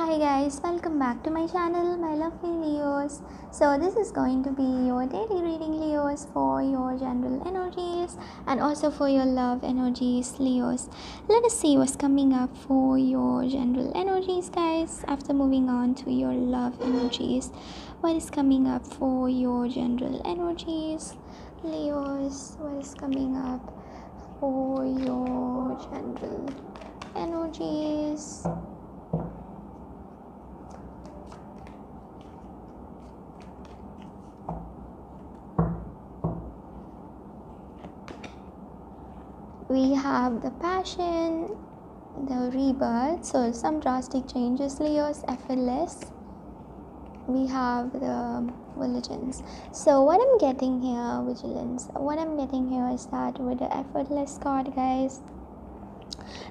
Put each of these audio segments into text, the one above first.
guys welcome back to my channel my lovely leos. So this is going to be your daily reading leos for your general energies and also for your love energies leos. Let us see what's coming up for your general energies guys after moving on to your love energies. What is coming up for your general energies leos? What is coming up for your general energies we have the passion the rebirth so some drastic changes leos effortless. We have the vigilance so what i'm getting here vigilance what i'm getting here is that with the effortless card guys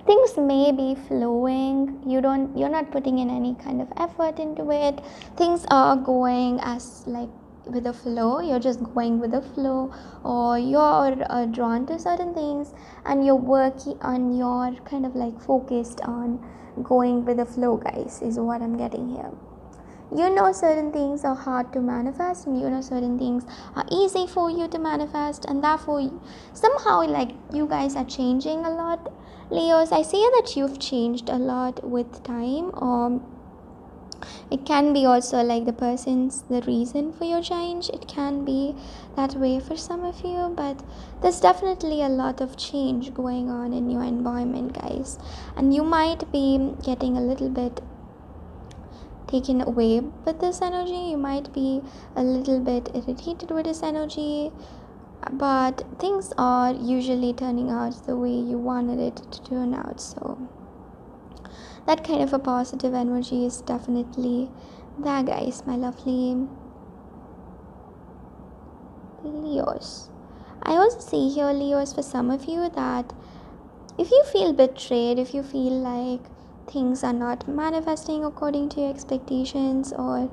things may be flowing. You don't you're not putting in any kind of effort into it. Things are going as like with the flow you're just going with the flow or you're uh, drawn to certain things and you're working on your kind of like focused on going with the flow guys is what i'm getting here. You know certain things are hard to manifest and you know certain things are easy for you to manifest and therefore somehow like you guys are changing a lot. Leos i see that you've changed a lot with time or it can be also like the person's the reason for your change. It can be that way for some of you but there's definitely a lot of change going on in your environment guys. And you might be getting a little bit taken away with this energy. You might be a little bit irritated with this energy but things are usually turning out the way you wanted it to turn out so that kind of a positive energy is definitely there guys my lovely. Leos. I also see here leos for some of you that if you feel betrayed if you feel like things are not manifesting according to your expectations or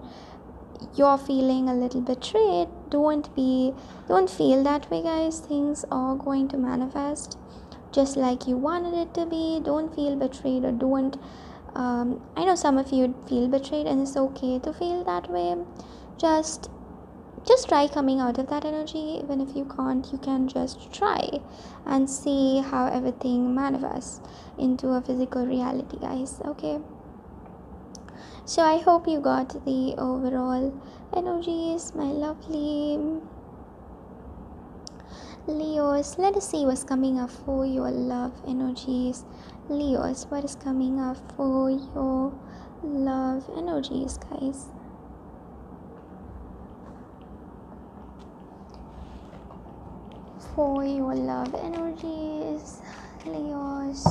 you're feeling a little betrayed don't be don't feel that way guys. Things are going to manifest just like you wanted it to be. Don't feel betrayed or don't um, i know some of you feel betrayed and it's okay to feel that way. Just just try coming out of that energy. Even if you can't you can just try and see how everything manifests into a physical reality guys okay? So i hope you got the overall energies my lovely leos let us see what's coming up for your love energies leos what is coming up for your love energies guys for your love energies, Leos.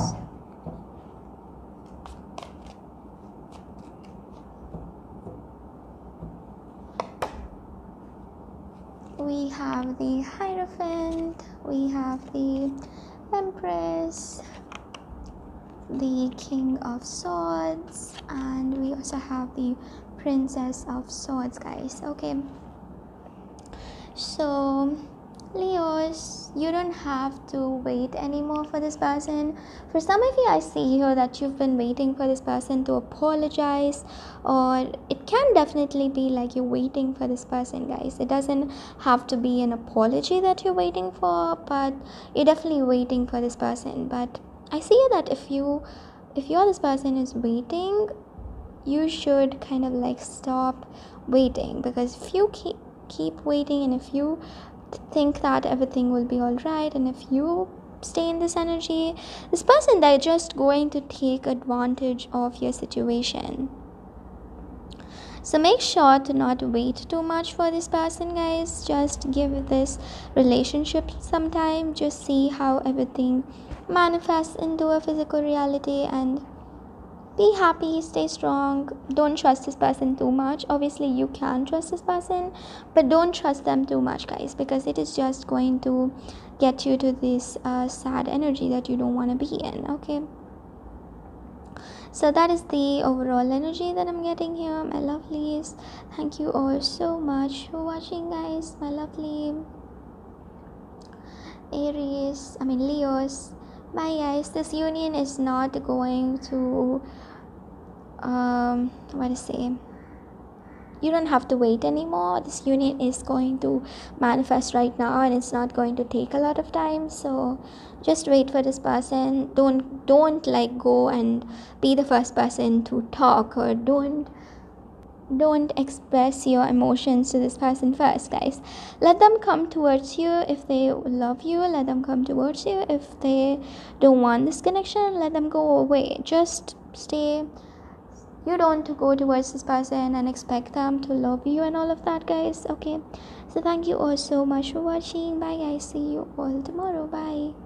We have the Hierophant, we have the Empress, the King of Swords, and we also have the Princess of Swords, guys. Okay, so Leos, you don't have to wait anymore for this person. For some of you, I see here that you've been waiting for this person to apologize, or it can definitely be like you're waiting for this person, guys. It doesn't have to be an apology that you're waiting for, but you're definitely waiting for this person. But I see that if you if you're this person is waiting, you should kind of like stop waiting because if you keep keep waiting and if you think that everything will be all right and if you stay in this energy this person they're just going to take advantage of your situation. So make sure to not wait too much for this person guys. Just give this relationship some time. Just see how everything manifests into a physical reality and be happy stay strong. Don't trust this person too much. Obviously you can trust this person but don't trust them too much guys because it is just going to get you to this uh, sad energy that you don't want to be in okay? So that is the overall energy that i'm getting here my lovelies. Thank you all so much for watching guys my lovely aries i mean leos bye guys. This union is not going to um what to say? You don't have to wait anymore. This union is going to manifest right now and it's not going to take a lot of time. So just wait for this person. Don't don't like go and be the first person to talk or don't don't express your emotions to this person first guys. Let them come towards you if they love you. Let them come towards you if they don't want this connection. Let them go away. Just stay. You don't go towards this person and expect them to love you and all of that guys. Okay? So thank you all so much for watching. Bye guys. See you all tomorrow. Bye